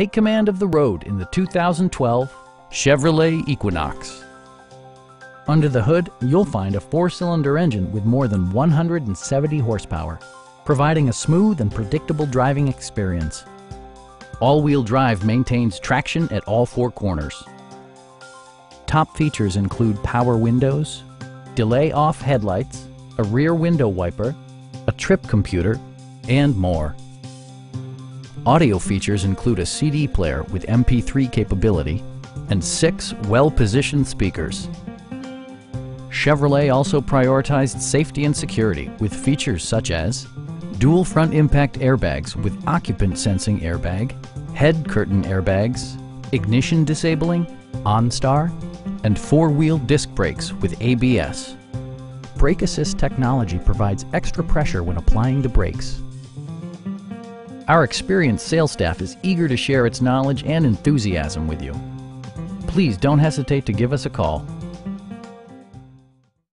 Take command of the road in the 2012 Chevrolet Equinox. Under the hood, you'll find a four-cylinder engine with more than 170 horsepower, providing a smooth and predictable driving experience. All-wheel drive maintains traction at all four corners. Top features include power windows, delay-off headlights, a rear window wiper, a trip computer, and more. Audio features include a CD player with MP3 capability and six well-positioned speakers. Chevrolet also prioritized safety and security with features such as dual front impact airbags with occupant sensing airbag, head curtain airbags, ignition disabling, OnStar, and four-wheel disc brakes with ABS. Brake Assist technology provides extra pressure when applying the brakes. Our experienced sales staff is eager to share its knowledge and enthusiasm with you. Please don't hesitate to give us a call